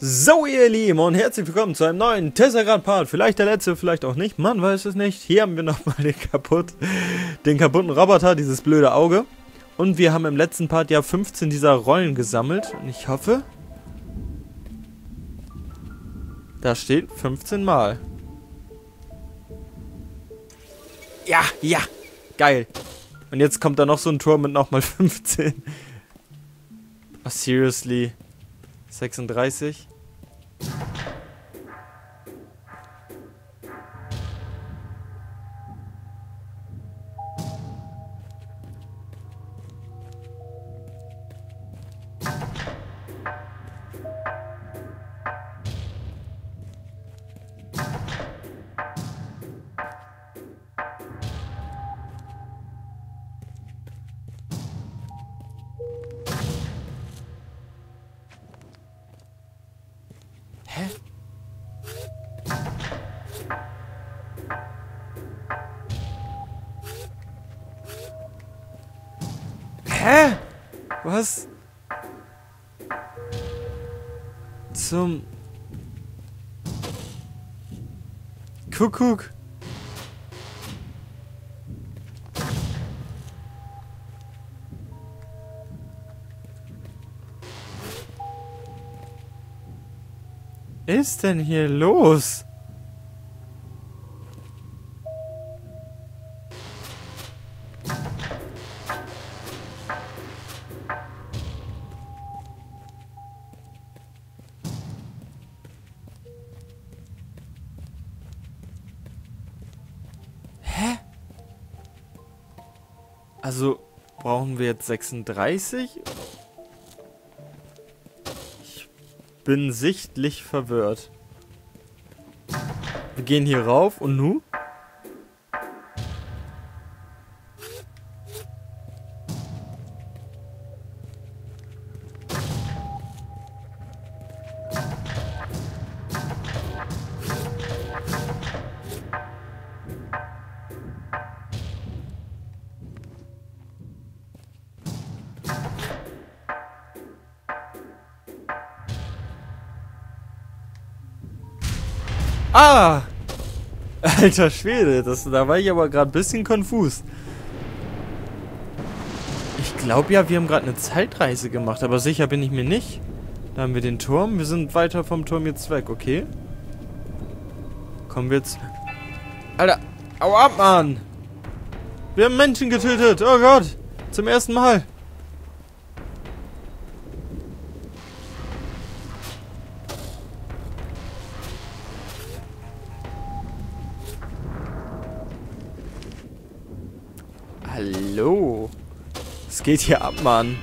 So ihr Lieben und herzlich willkommen zu einem neuen Tesseract-Part. Vielleicht der letzte, vielleicht auch nicht, man weiß es nicht. Hier haben wir nochmal den, kaputt, den kaputten Roboter, dieses blöde Auge. Und wir haben im letzten Part ja 15 dieser Rollen gesammelt. Und ich hoffe... Da steht 15 Mal. Ja, ja, geil. Und jetzt kommt da noch so ein Tor mit nochmal 15. Oh, seriously. 36. Thank you. Hä? Was? Zum Kuckuck. ist denn hier los? Brauchen wir jetzt 36? bin sichtlich verwirrt. Wir gehen hier rauf und nu? Ah! Alter Schwede, das, da war ich aber gerade ein bisschen konfus. Ich glaube ja, wir haben gerade eine Zeitreise gemacht, aber sicher bin ich mir nicht. Da haben wir den Turm. Wir sind weiter vom Turm jetzt weg, okay? Kommen wir jetzt... Alter, au ab, Mann! Wir haben Menschen getötet, oh Gott! Zum ersten Mal. Geht hier ab, Mann.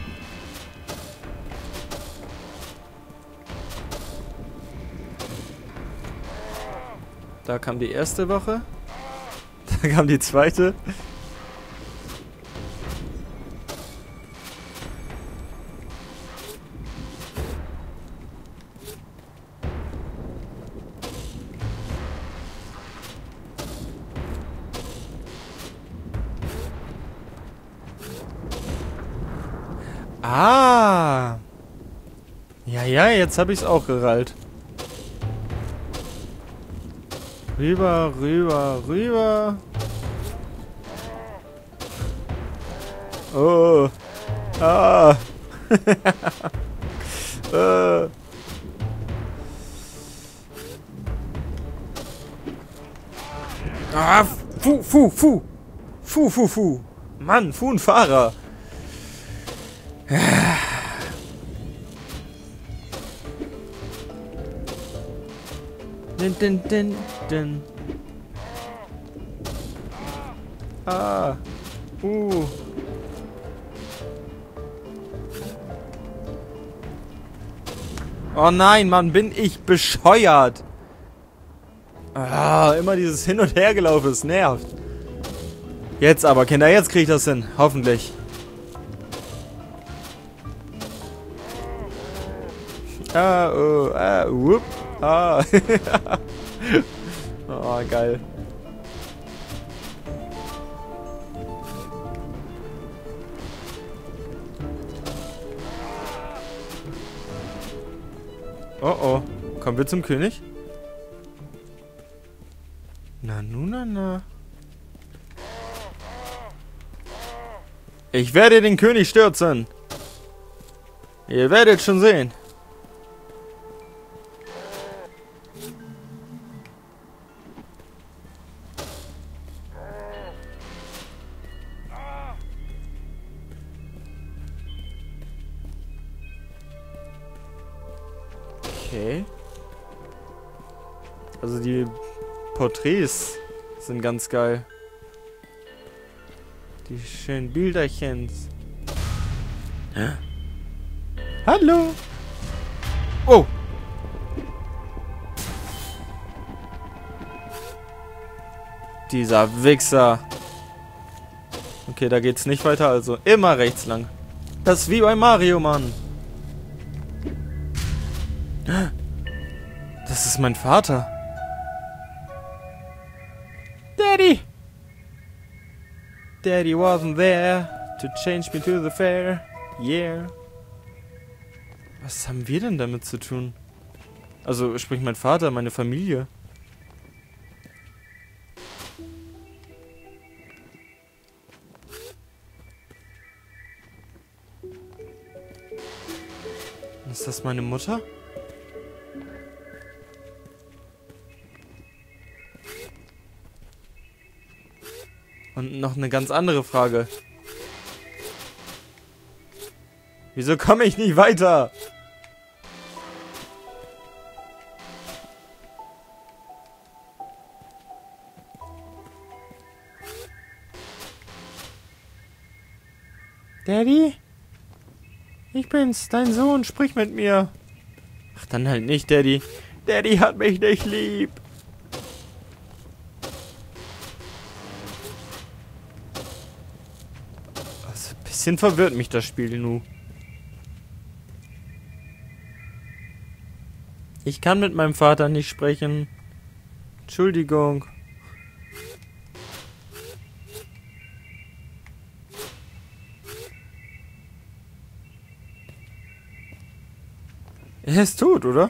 Da kam die erste Woche. Da kam die zweite. Ja, ja, jetzt habe ich es auch gerallt. Rüber, rüber, rüber. Oh. Ah. äh. Ah, fu, fu, fu. Fu, fu, fu. Mann, fu ein Fahrer. Din, din, din, din. Ah. Uh. Oh nein, Mann, bin ich bescheuert. Ah, immer dieses Hin- und Hergelaufen, es nervt. Jetzt aber, Kinder, jetzt kriege ich das hin. Hoffentlich. Ah, oh, ah, whoop. Ah. oh, geil. Oh oh. Kommen wir zum König? Na, nu, na, na. Ich werde den König stürzen. Ihr werdet schon sehen. Porträts sind ganz geil. Die schönen Bilderchens. Hä? Hallo? Oh! Dieser Wichser. Okay, da geht's nicht weiter, also immer rechts lang. Das ist wie bei Mario, Mann. Das ist mein Vater. Daddy wasn't there to change me to the fair. Yeah. Was haben wir denn damit zu tun? Also, sprich mein Vater, meine Familie. Ist das meine Mutter? Und noch eine ganz andere Frage. Wieso komme ich nicht weiter? Daddy? Ich bin's, dein Sohn, sprich mit mir. Ach, dann halt nicht, Daddy. Daddy hat mich nicht lieb. Bisschen verwirrt mich das Spiel nu. Ich kann mit meinem Vater nicht sprechen. Entschuldigung. Er ist tot, oder?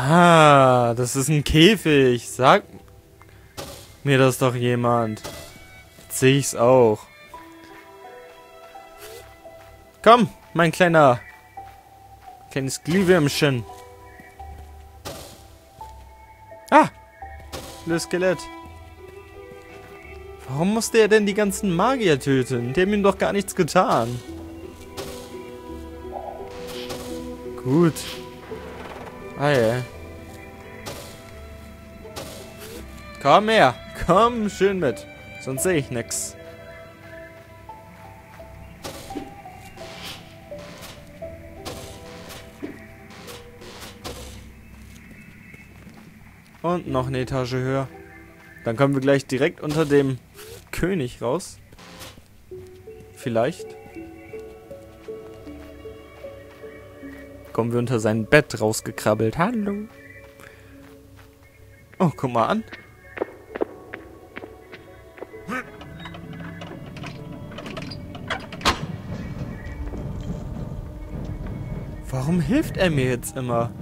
Ah, das ist ein Käfig. Sag mir das doch jemand. Jetzt sehe ich's auch. Komm, mein kleiner kleines Glühwürmchen. Ah, das Skelett. Warum musste er denn die ganzen Magier töten? Die haben ihm doch gar nichts getan. Gut. Ah ja. Komm her. Komm schön mit. Sonst sehe ich nix. Und noch eine Etage höher. Dann kommen wir gleich direkt unter dem König raus. Vielleicht. Kommen wir unter sein Bett rausgekrabbelt. Hallo. Oh, guck mal an. Warum hilft er mir jetzt immer?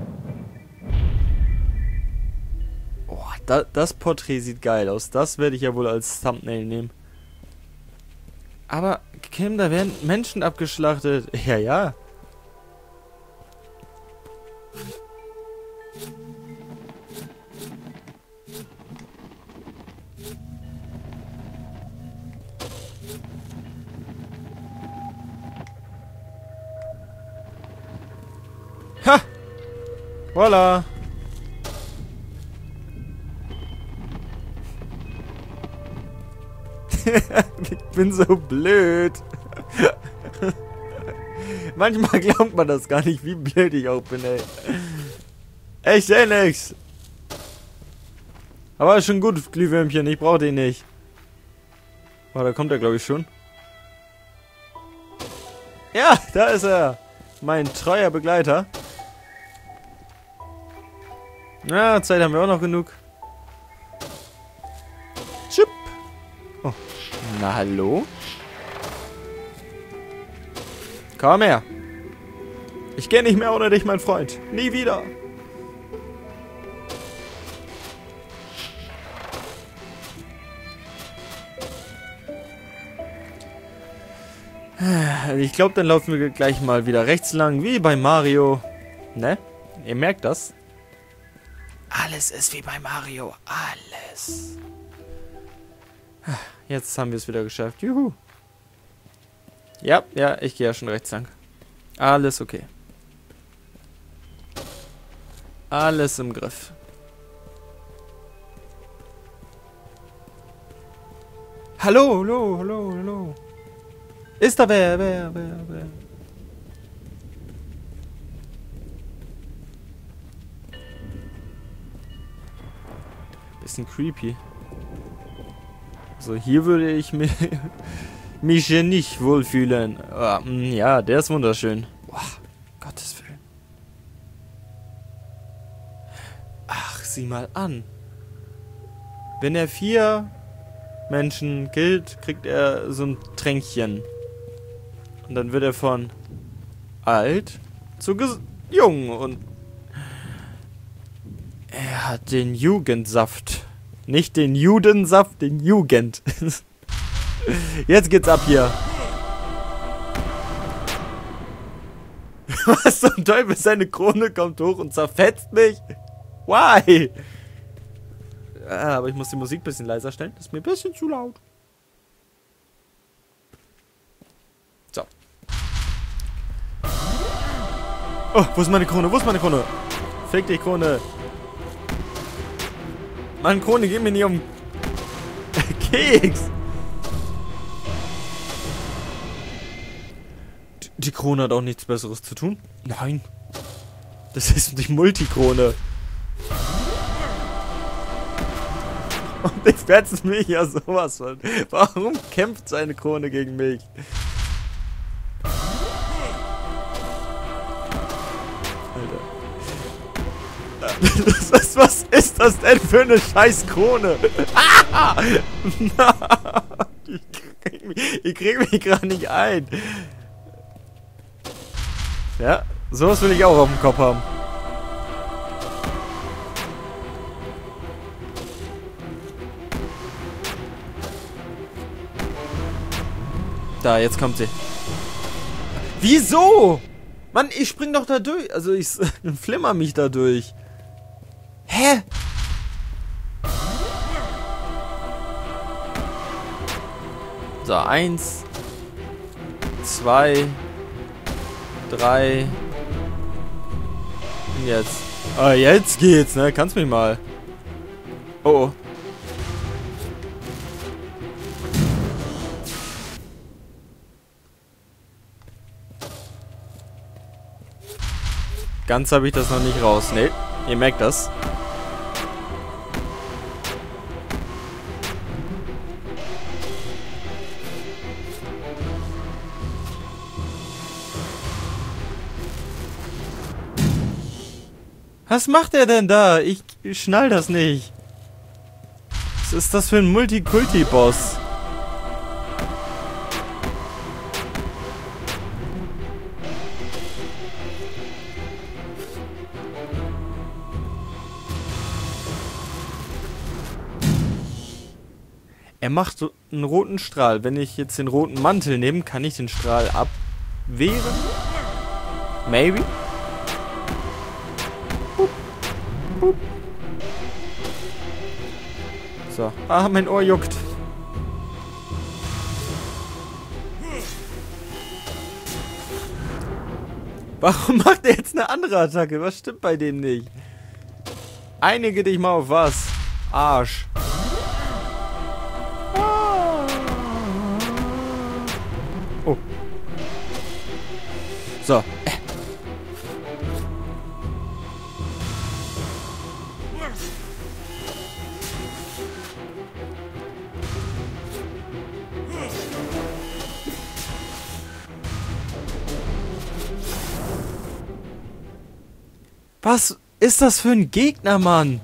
Da, das Porträt sieht geil aus. Das werde ich ja wohl als Thumbnail nehmen. Aber, Kim, da werden Menschen abgeschlachtet. Ja, ja. Voila! ich bin so blöd. Manchmal glaubt man das gar nicht, wie blöd ich auch bin, ey. Echt, Alex. Aber ist schon gut, Glühwürmchen. Ich brauche den nicht. Oh, da kommt er, glaube ich, schon. Ja, da ist er. Mein treuer Begleiter. Na, Zeit haben wir auch noch genug. Na, hallo? Komm her. Ich gehe nicht mehr ohne dich, mein Freund. Nie wieder. Ich glaube, dann laufen wir gleich mal wieder rechts lang, wie bei Mario. Ne? Ihr merkt das. Alles ist wie bei Mario. Alles. Jetzt haben wir es wieder geschafft. Juhu. Ja, ja, ich gehe ja schon rechts lang. Alles okay. Alles im Griff. Hallo, hallo, hallo, hallo. Ist da wer, wer, wer, wer? Bisschen creepy. So, hier würde ich mich, mich nicht wohlfühlen. Ah, mm, ja, der ist wunderschön. Boah, Gottes Willen. Ach, sieh mal an. Wenn er vier Menschen killt, kriegt er so ein Tränkchen. Und dann wird er von alt zu jung und den Jugendsaft. Nicht den Judensaft, den Jugend. Jetzt geht's ab hier. Was zum Teufel? Seine Krone kommt hoch und zerfetzt mich? Why? Aber ich muss die Musik ein bisschen leiser stellen. Das ist mir ein bisschen zu laut. So. Oh, wo ist meine Krone? Wo ist meine Krone? Fick dich, Krone. Mann, Krone, geh mir nicht um Keks. Die Krone hat auch nichts Besseres zu tun. Nein. Das ist die Multikrone. Und ich fetzt mich ja sowas von. Warum kämpft seine Krone gegen mich? Was, was ist das denn für eine scheiß Krone? Ah! ich krieg mich, ich mich gerade nicht ein. Ja, sowas will ich auch auf dem Kopf haben. Da, jetzt kommt sie. Wieso? Mann, ich spring doch da durch. Also ich flimmer mich da durch. Hä? So, eins, zwei, drei. Und jetzt. Ah, jetzt geht's, ne? Kannst mich mal. Oh, oh. Ganz habe ich das noch nicht raus. Ne, ihr merkt das. Was macht er denn da? Ich schnall das nicht. Was ist das für ein Multikulti-Boss? Er macht so einen roten Strahl. Wenn ich jetzt den roten Mantel nehme, kann ich den Strahl abwehren? Maybe? So. Ah, mein Ohr juckt. Warum macht er jetzt eine andere Attacke? Was stimmt bei dem nicht? Einige dich mal auf was. Arsch. Oh. So. Was ist das für ein Gegner, Mann?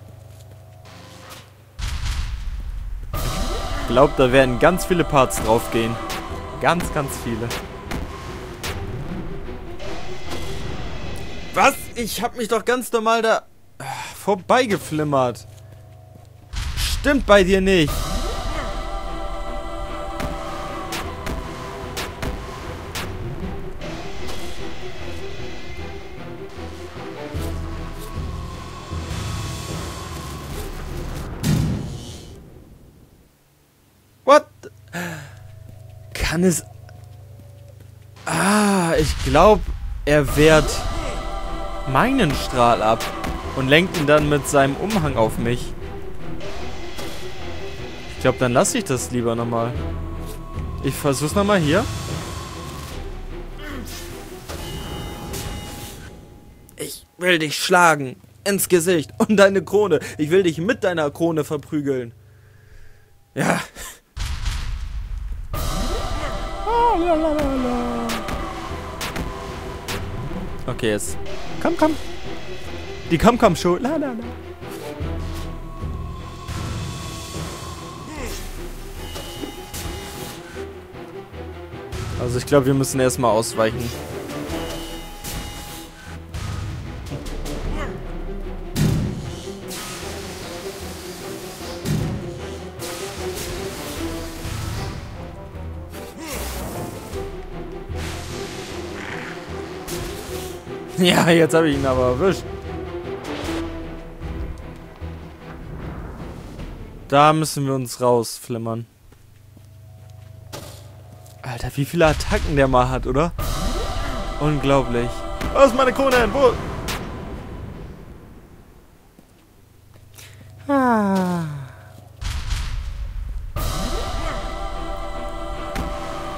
glaube, da werden ganz viele Parts draufgehen. Ganz, ganz viele. Was? Ich hab mich doch ganz normal da äh, vorbeigeflimmert. Stimmt bei dir nicht. Kann es... Ah, ich glaube, er wehrt meinen Strahl ab und lenkt ihn dann mit seinem Umhang auf mich. Ich glaube, dann lasse ich das lieber nochmal. Ich versuch's nochmal hier. Ich will dich schlagen. Ins Gesicht. Und deine Krone. Ich will dich mit deiner Krone verprügeln. Ja. Okay, jetzt. Komm, komm. Die komm, komm Show. La, la, la. Also ich glaube, wir müssen erstmal ausweichen. Ja, jetzt habe ich ihn aber erwischt. Da müssen wir uns rausflimmern. Alter, wie viele Attacken der mal hat, oder? Unglaublich. Was ist meine Krone? Wo? Ah.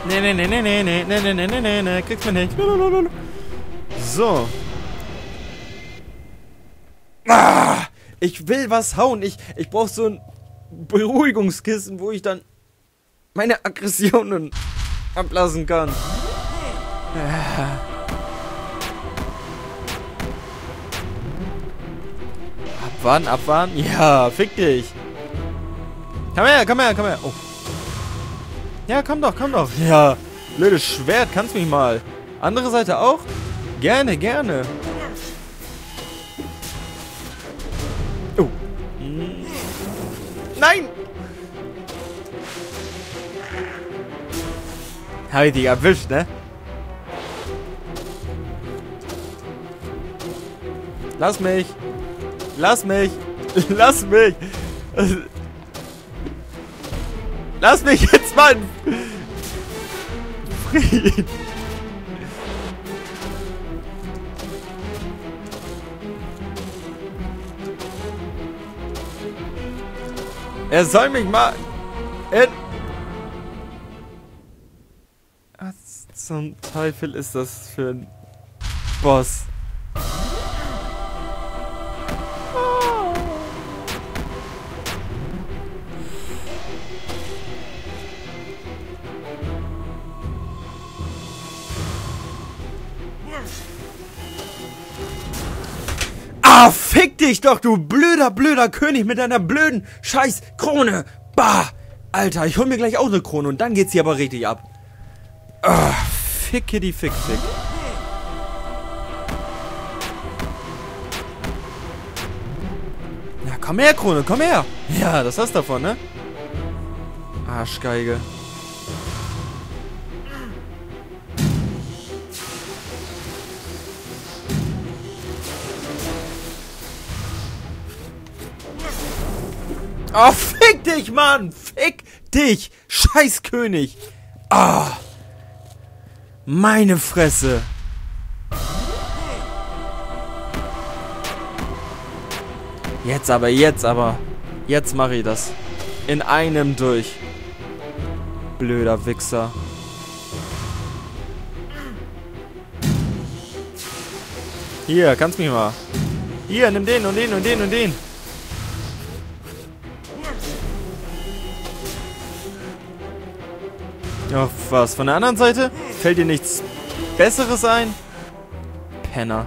Nee, nee, nee, nee, nee, nee, nee, nee, nee, nee, nee, kriegst mir nicht. So. Ah, ich will was hauen. Ich, ich brauche so ein Beruhigungskissen, wo ich dann meine Aggressionen ablassen kann. Ah. Abwarten, abwarten. Ja, fick dich. Komm her, komm her, komm her. Oh. Ja, komm doch, komm doch. Ja, blödes Schwert, kannst mich mal. Andere Seite auch? Gerne, gerne. Oh. Nein! Habe ich dich erwischt, ne? Lass mich! Lass mich! Lass mich! Lass mich jetzt, Mann! Frieden! Er soll mich mal... In Was zum Teufel ist das für ein Boss? Ah, fick dich doch, du blöder, blöder König mit deiner blöden scheiß Krone. Bah. Alter, ich hol mir gleich auch eine Krone und dann geht's hier aber richtig ab. Ah, ficke die fick, fick. Ja, komm her, Krone, komm her. Ja, das hast du davon, ne? Arschgeige. Oh, fick dich, Mann! Fick dich! Scheißkönig! Ah! Oh, meine Fresse! Jetzt aber, jetzt aber. Jetzt mache ich das. In einem durch. Blöder Wichser. Hier, kannst mich mal. Hier, nimm den und den und den und den. Noch was von der anderen Seite? Fällt dir nichts Besseres ein? Penner.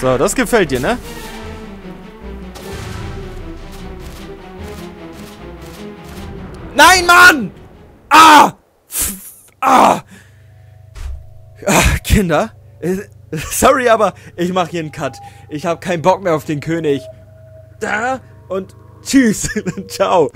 So, das gefällt dir, ne? Nein, Mann! Ah! Pff, ah! Ah Kinder, sorry, aber ich mache hier einen Cut. Ich habe keinen Bock mehr auf den König. Da und tschüss. Ciao.